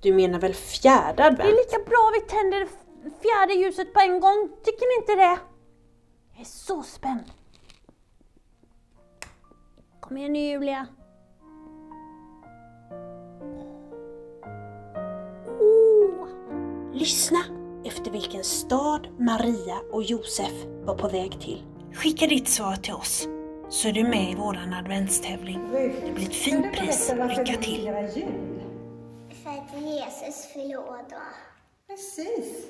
Du menar väl fjärde advent? Det är lika bra vi tänder fjärde ljuset på en gång, tycker ni inte det? Jag är så spänd. Kom igen nu Julia. Oh. Lyssna efter vilken stad Maria och Josef var på väg till. Skicka ditt svar till oss så är du med i våran adventstävling. Det blir ett fint pris. Lycka till! För Jesus år då. Precis.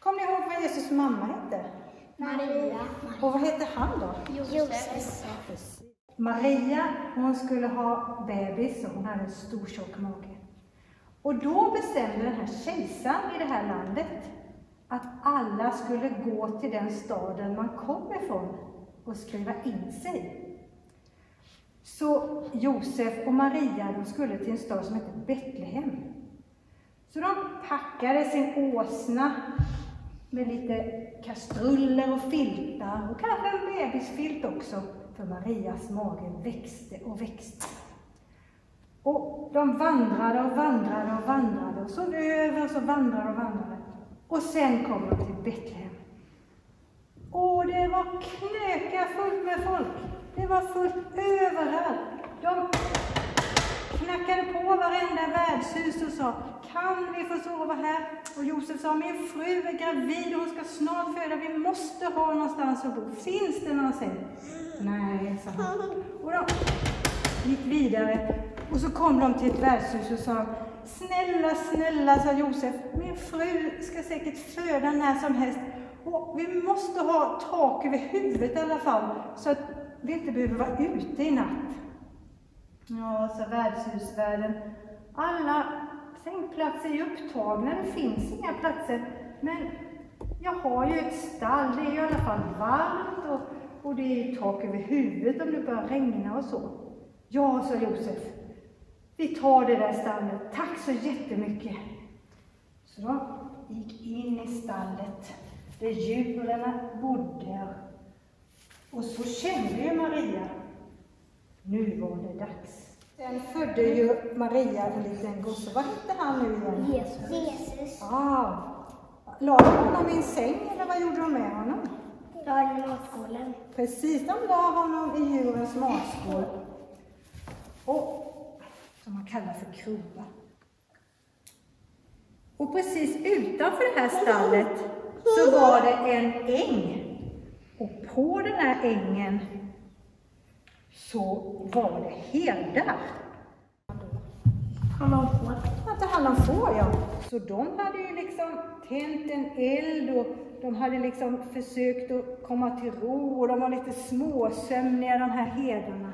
Kommer ni ihåg vad Jesus mamma hette? Maria. Och vad hette han då? Josef. Maria, hon skulle ha bebis och hon hade en stor tjock mage. Och då bestämde den här kejsaren i det här landet att alla skulle gå till den staden man kom ifrån och skriva in sig. Josef och Maria de skulle till en stad som heter Betlehem. Så de packade sin åsna med lite kastruller och filtar och kanske en bebisfilt också, för Marias mage växte och växte. Och de vandrade och vandrade och vandrade och så över och så vandrade och vandrade. Och sen kom de till Betlehem. Och det var knöka fullt med folk. Det var fullt överallt. De knackade på varenda värdshus och sa, kan vi få sova här? Och Josef sa, min fru är gravid och hon ska snart föda, vi måste ha någonstans att bo. Finns det någon säng? Nej, sa han. Och de gick vidare och så kom de till ett värdshus och sa, snälla, snälla, sa Josef, min fru ska säkert föda när som helst. Och vi måste ha tak över huvudet i alla fall, så att vi inte behöver vara ute i natt. Ja, sa värdshusvärden, alla sängplatser är upptagna, det finns inga platser. Men jag har ju ett stall, det är i alla fall varmt och, och det är tak över huvudet om det börjar regna och så. Ja, sa Josef, vi tar det där stallet, tack så jättemycket. Så de gick in i stallet där djuren bodde. Och så kände ju Maria, nu var det dags. Sen födde ju Maria en liten gosse. Vad hette han nu igen? Jesus. Jesus. Ah, la de honom i en säng eller vad gjorde de med honom? La i matskålen. Precis, de la honom i djurens matskål. Och, som man kallar för krubba. Och precis utanför det här stallet så var det en äng. Och på den här ängen så var det herdar. Hand om får, ja. Så de hade ju liksom tänt en eld och de hade liksom försökt att komma till ro och de var lite småsömniga de här herdarna.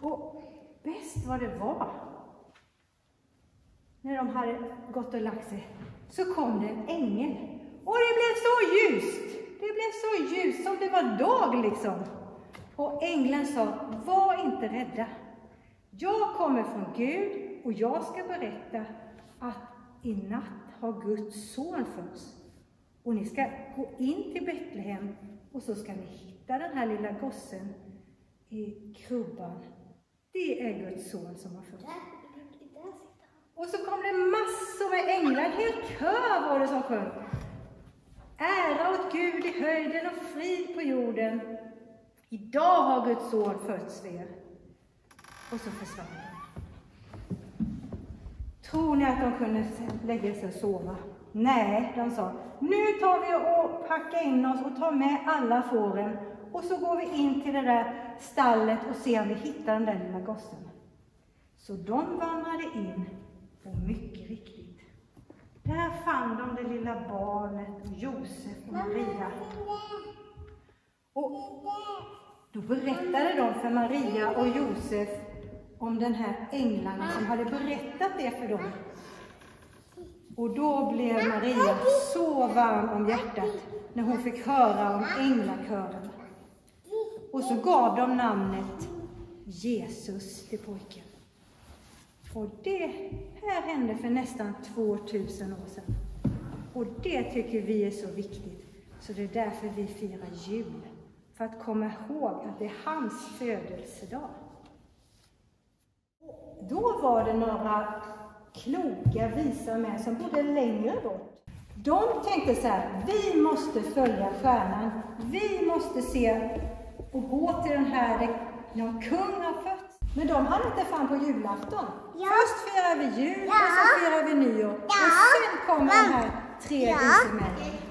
Och bäst vad det var, när de hade gått och lagt sig, så kom det en ängel. Och det blev så ljust! Det blev så ljust som det var dag liksom. Och ängeln sa, var inte rädda. Jag kommer från Gud och jag ska berätta att i natt har Guds son fötts. Och ni ska gå in till Betlehem och så ska ni hitta den här lilla gossen i krubban. Det är Guds son som har fötts. Och så kom det massor med änglar, en hel kör var det som sjöng. Ära åt Gud i höjden och frid på jorden. Idag har Guds son fötts för er. Och så försvann de. Tror ni att de kunde lägga sig och sova? Nej, de sa, nu tar vi och packar in oss och tar med alla fåren och så går vi in till det där stallet och ser om vi hittar den där lilla gossen. Så de vandrade in och mycket riktigt, där fann de det lilla barnet, Josef och Maria. Och då berättade de för Maria och Josef om den här änglarna som hade berättat det för dem. Och då blev Maria så varm om hjärtat när hon fick höra om änglakören. Och så gav de namnet Jesus till pojken. Och det här hände för nästan 2000 år sedan. Och det tycker vi är så viktigt, så det är därför vi firar jul. För att komma ihåg att det är hans födelsedag. Då var det några kloka, visa män som bodde längre bort. De tänkte så här, vi måste följa stjärnan. Vi måste se och gå till den här någon kung har fötts. Men de hann inte fram på julafton. Ja. Först firar vi jul Ja. och så firar vi nyår. Ja. Och sen kommer de här tre Ja. vise männen.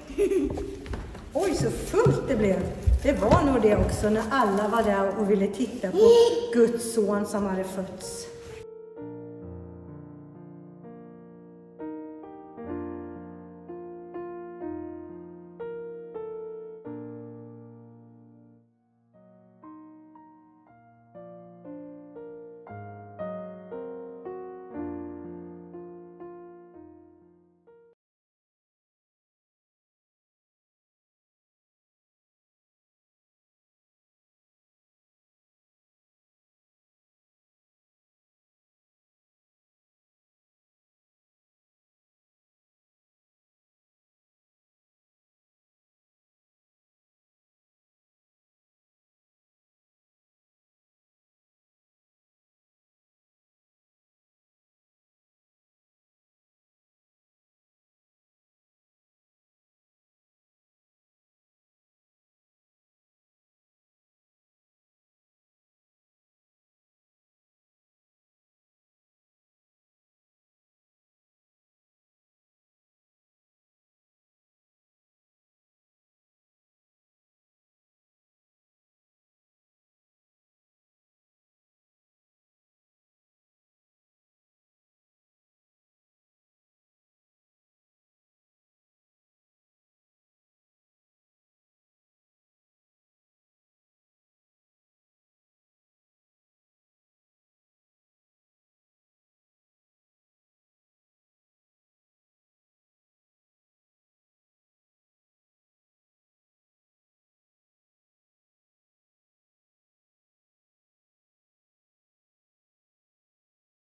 Oj, så fullt det blev. Det var nog det också när alla var där och ville titta på Guds son som hade fötts.